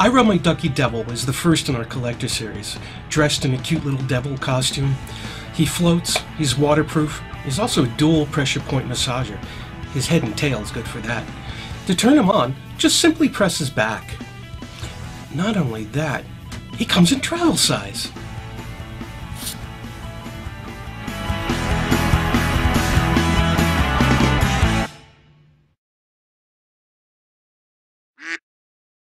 I Rub My Duckie Devil is the first in our collector series, dressed in a cute little devil costume. He floats, he's waterproof, he's also a dual pressure point massager. His head and tail is good for that. To turn him on, just simply press his back. Not only that, he comes in travel size.